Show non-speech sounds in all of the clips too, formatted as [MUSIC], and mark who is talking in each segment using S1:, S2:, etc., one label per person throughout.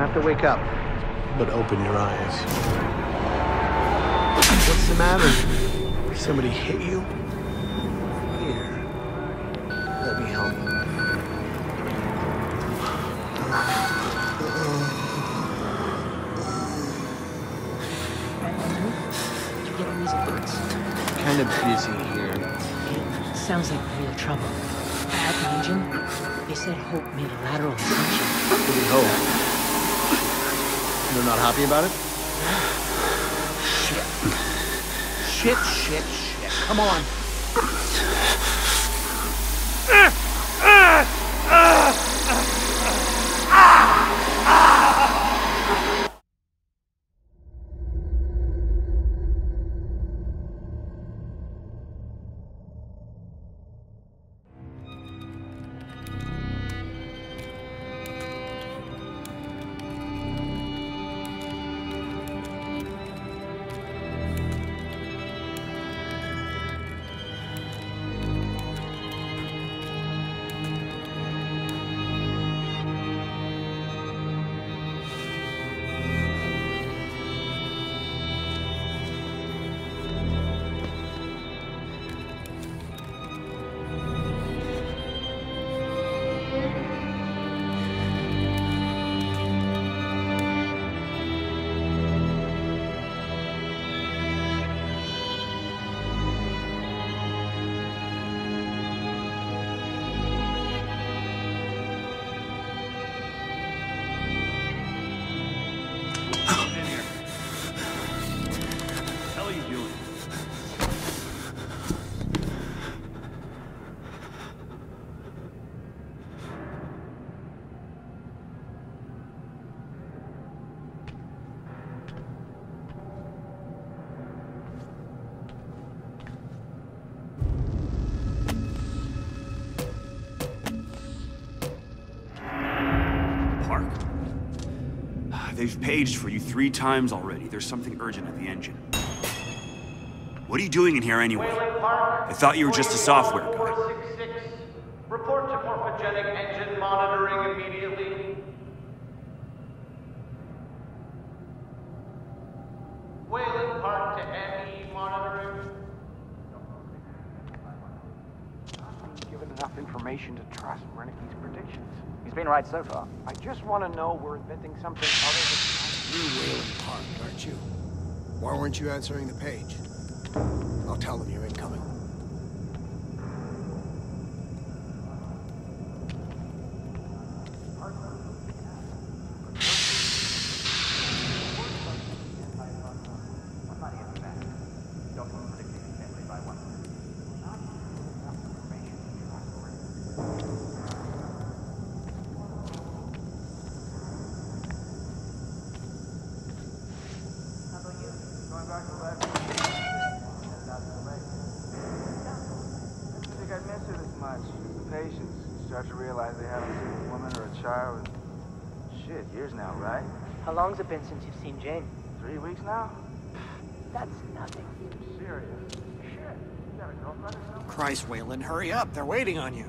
S1: don't have to wake up, but open your eyes. What's the matter? Somebody hit you? Here. Let me help you.
S2: Did you get these alerts?
S1: Kind of busy here.
S2: It sounds like real trouble. At the engine, they said Hope made a lateral ascension.
S1: What do we hope? They're not happy about it? [SIGHS] Shit. Shit, shit, shit. Come on.
S3: They've paged for you three times already. There's something urgent at the engine. What are you doing in here anyway? I thought you were just a software guy.
S4: 466. Report to morphogenic engine monitoring immediately. Waylon Park to ME monitoring.
S5: Enough information to trust Wernicke's predictions.
S6: He's been right so far.
S5: I just want to know we're inventing something other than...
S7: You're Waylon Park, aren't you? Why weren't you answering the page? I'll tell them you're incoming.
S6: Didn't think I'd miss her this much. The patients start to realize they haven't seen a woman or a child in, shit, years now, right?
S2: How long's it been since you've seen Jane?
S6: Three weeks now?
S2: That's nothing.
S6: Serious. Shit. You got a girlfriend or something?
S7: Christ, Waylon, hurry up. They're waiting on you.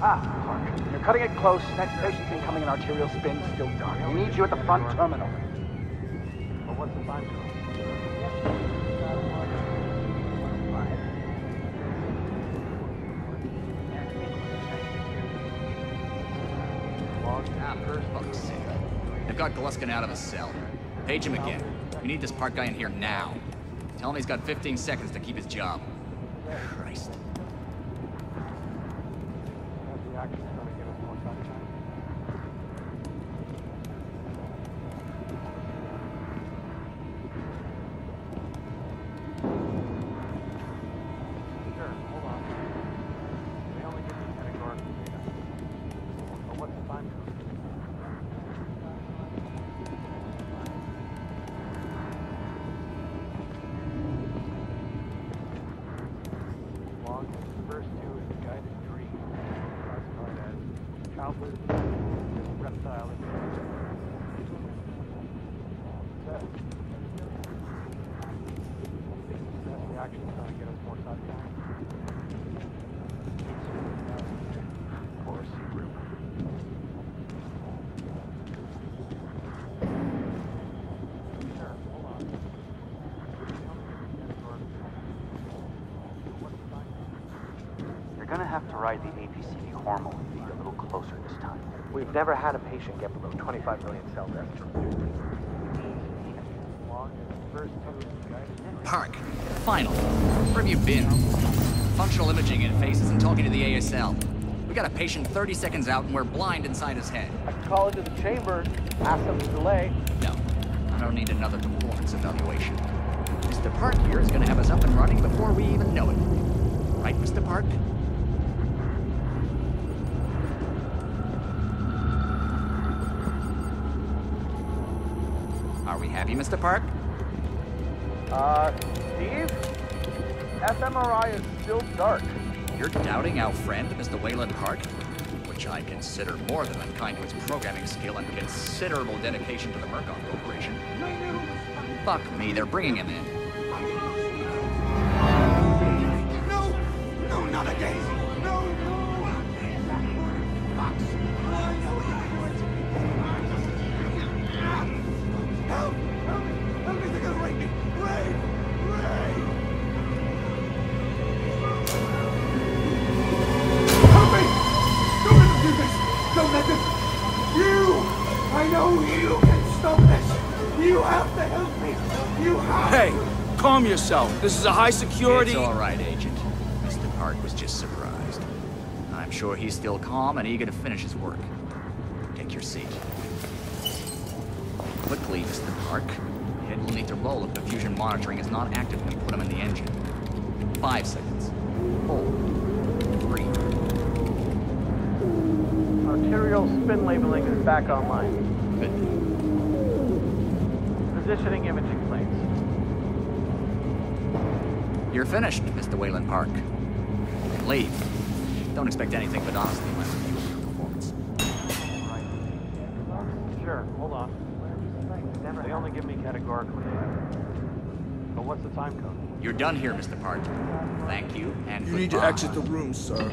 S5: Ah, Park. You're cutting it close. Next patient's incoming in arterial spin, still dark. We need you at the front terminal.
S6: But what's the time
S8: got Gluskin out of a cell. Page him again. We need this park guy in here now. Tell him he's got 15 seconds to keep his job. Christ.
S5: Gonna have to ride the APCD hormone feed a little closer this time. We've never had a patient get below 25 million cell deaths.
S8: Park, final. Where have you been? Functional imaging in face isn't talking to the ASL. We got a patient 30 seconds out and we're blind inside his head.
S6: I can call into the chamber, ask them to delay.
S8: No, I don't need another performance evaluation. Mr. Park here is gonna have us up and running before we even know it. Right, Mr. Park? We happy, Mr. Park?
S6: Uh, Steve? fMRI is still dark.
S8: You're doubting our friend, Mr. Waylon Park? Which I consider more than unkind to his programming skill and considerable dedication to the Murkoff Corporation. Fuck me, they're bringing him in.
S9: Calm yourself. This is a high security.
S8: It's all right, Agent. Mr. Park was just surprised. I'm sure he's still calm and eager to finish his work. Take your seat. Quickly, Mr. Park. Head will need to roll if the fusion monitoring is not active when we put him in the engine. Five seconds. Four. Three.
S6: Arterial spin labeling is back online.
S8: Good.
S6: Positioning imaging
S8: You're finished, Mr. Waylon Park. Leave. Don't expect anything but honesty in my review of your performance.
S6: Sure, hold on. They only give me categorically. But what's the time code?
S8: You're done here, Mr. Park. Thank you, and
S9: You need to exit the room, sir.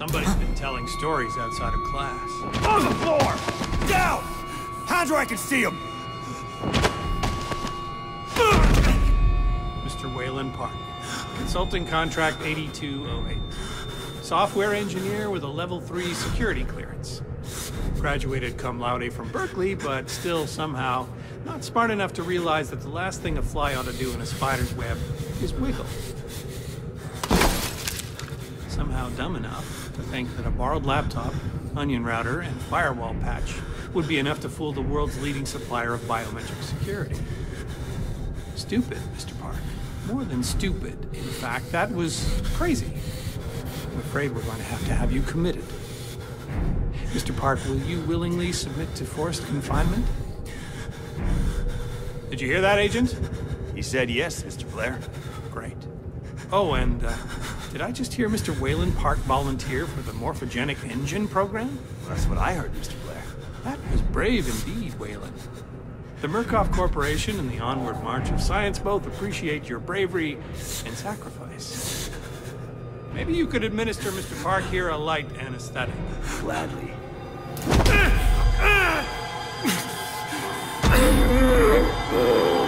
S10: Somebody's been telling stories outside of class.
S3: On the floor! Down! Hands where I can see him!
S10: Mr. Waylon Park. Consulting contract 8208. Software engineer with a level 3 security clearance. Graduated cum laude from Berkeley, but still somehow not smart enough to realize that the last thing a fly ought to do in a spider's web is wiggle. Somehow dumb enough to think that a borrowed laptop, onion router, and firewall patch would be enough to fool the world's leading supplier of biometric security. Stupid, Mr. Park. More than stupid. In fact, that was crazy. I'm afraid we're going to have to have you committed. Mr. Park, will you willingly submit to forced confinement? Did you hear that, Agent?
S3: He said yes, Mr. Blair.
S10: Great. Oh, and uh, did I just hear Mr. Waylon Park volunteer for the Morphogenic Engine program?
S3: That's what I heard, Mr. Blair.
S10: That was brave indeed, Waylon. The Murkoff Corporation and the Onward March of Science both appreciate your bravery and sacrifice. Maybe you could administer Mr. Park here a light anesthetic.
S3: Gladly. [LAUGHS]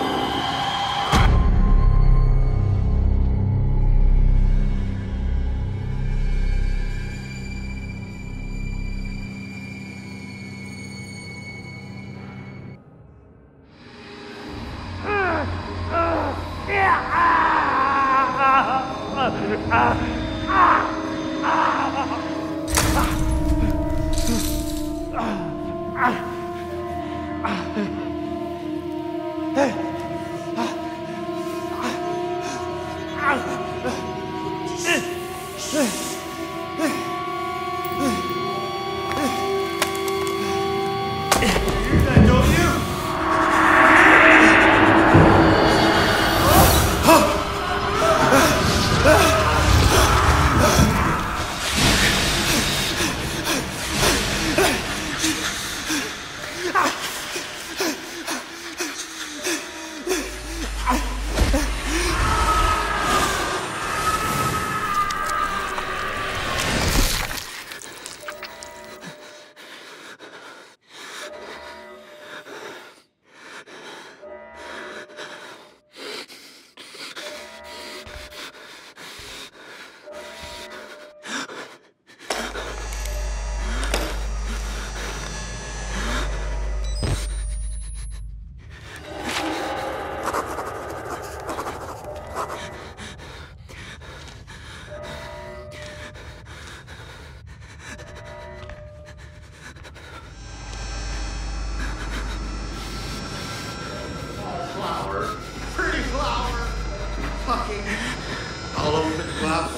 S11: up.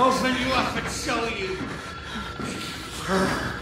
S11: Open you up and show you. There.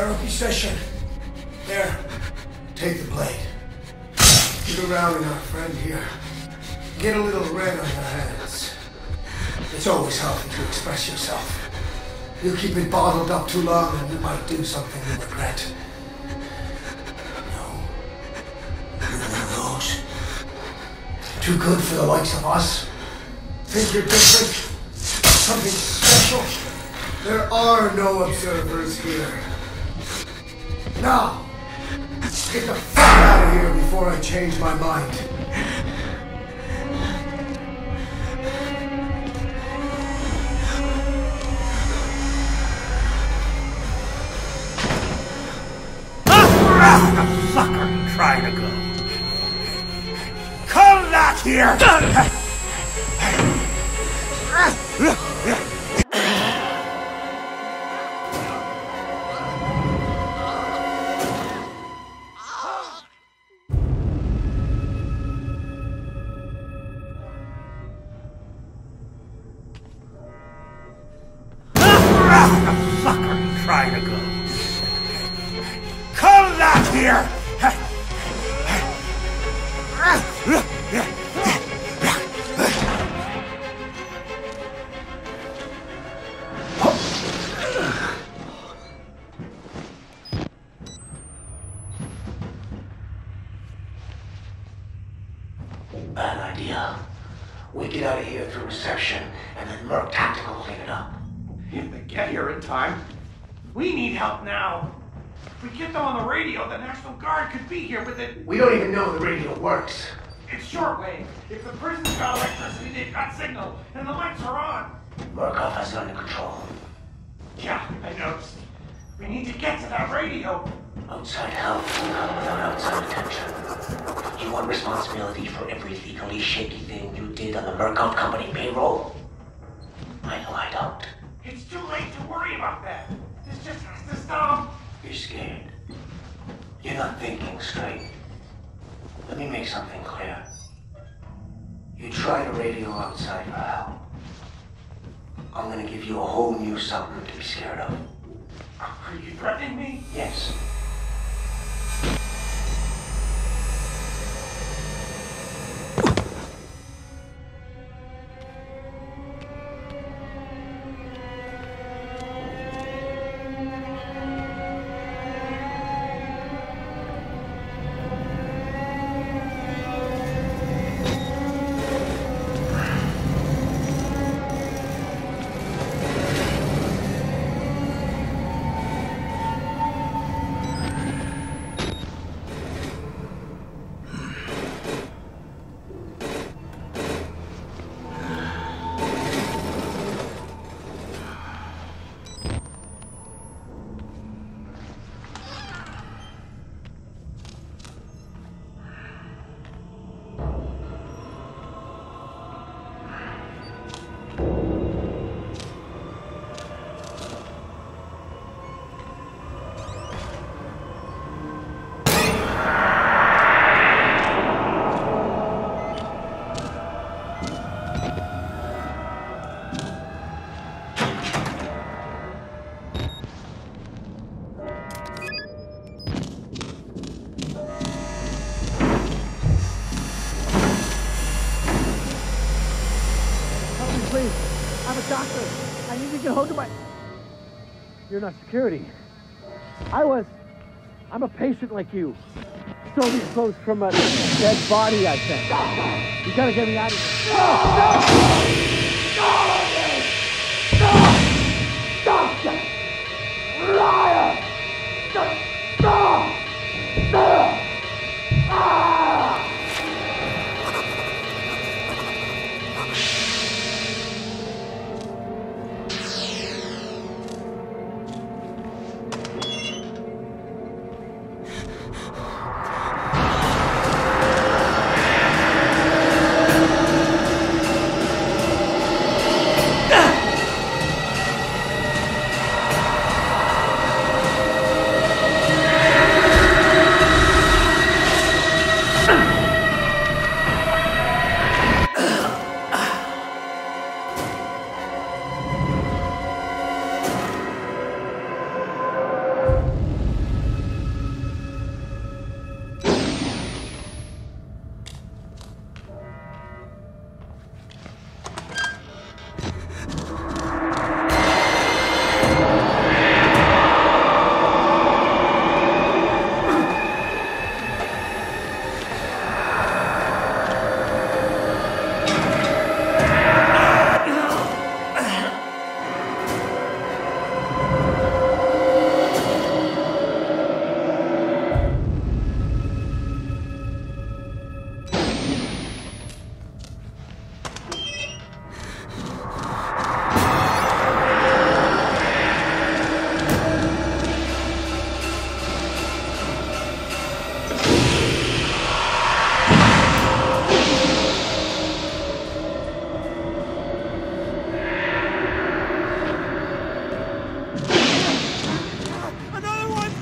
S7: Therapy session. There, take the blade. Get around in our friend here. Get a little red on your hands. It's always healthy to express yourself. You keep it bottled up too long and you might do something you regret. No. Of those. Too good for the likes of us. Think you're different? Something special? There are no observers here. Now, let's get the fuck out of here before I change my mind.
S11: Where the fuck trying to go? Come back here! [LAUGHS] [LAUGHS]
S12: want responsibility for every legally shaky thing you did on the Murkoff Company payroll? I know I don't.
S1: It's too late to worry about that. This just has to stop.
S12: You're scared. You're not thinking straight. Let me make something clear. You try to radio outside for help. I'm gonna give you a whole new something to be scared of.
S1: Are you threatening me?
S12: Yes.
S13: Security. I was. I'm a patient like you. Stole these clothes from a dead body, I think. You gotta get me out of here.
S7: Ah, Stop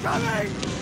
S7: coming!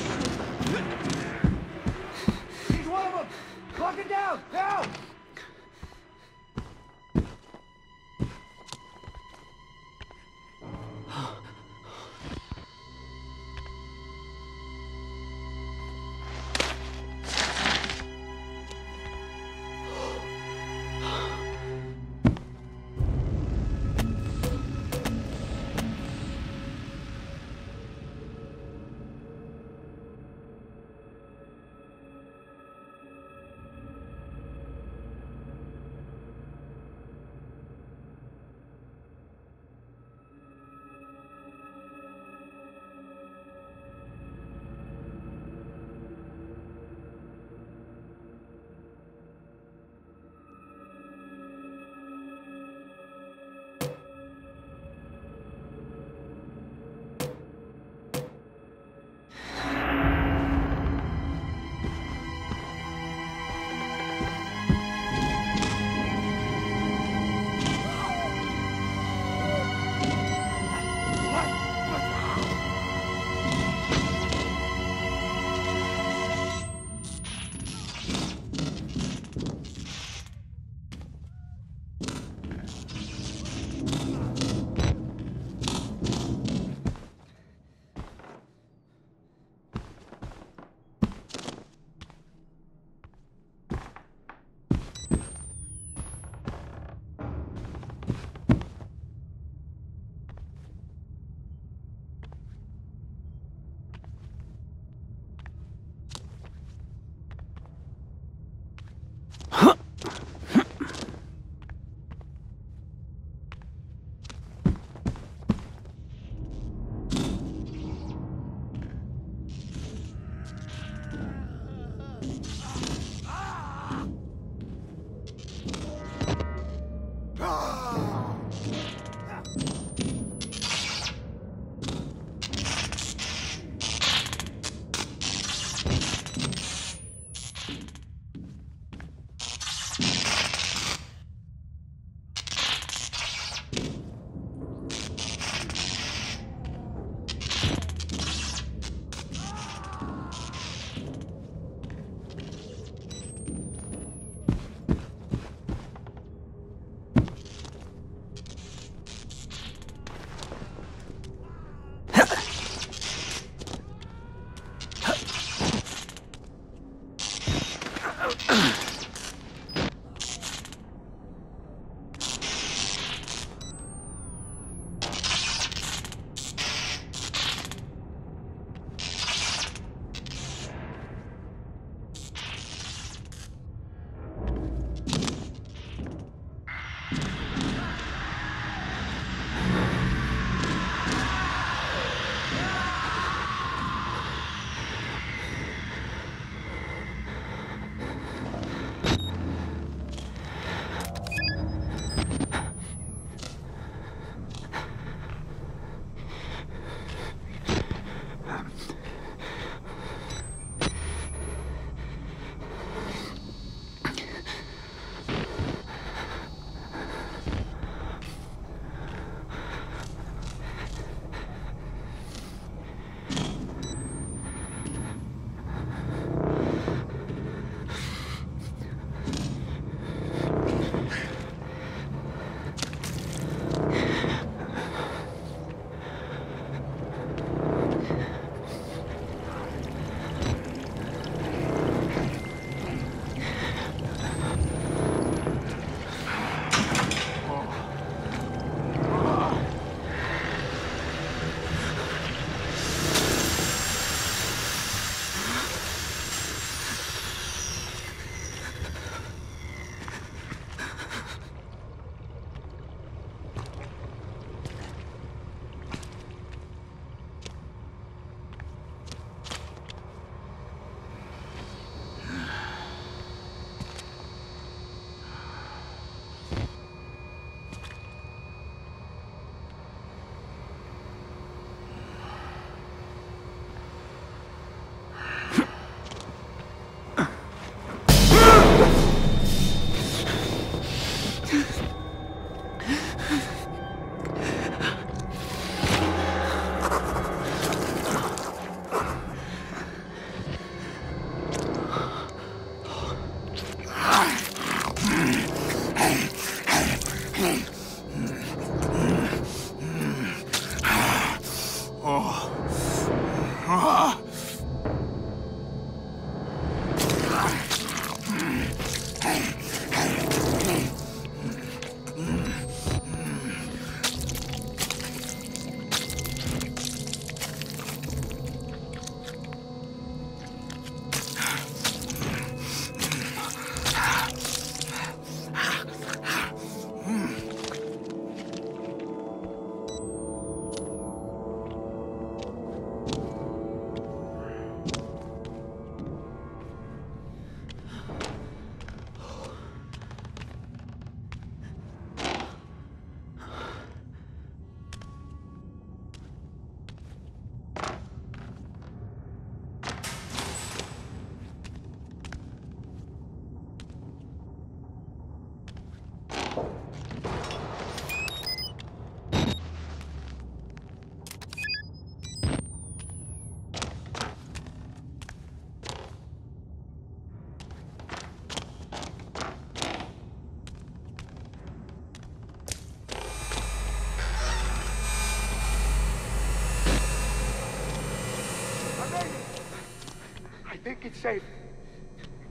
S14: think it's safe.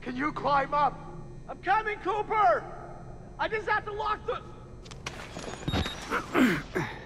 S14: Can you climb up?
S7: I'm coming, Cooper! I just have to lock the... [CLEARS THROAT]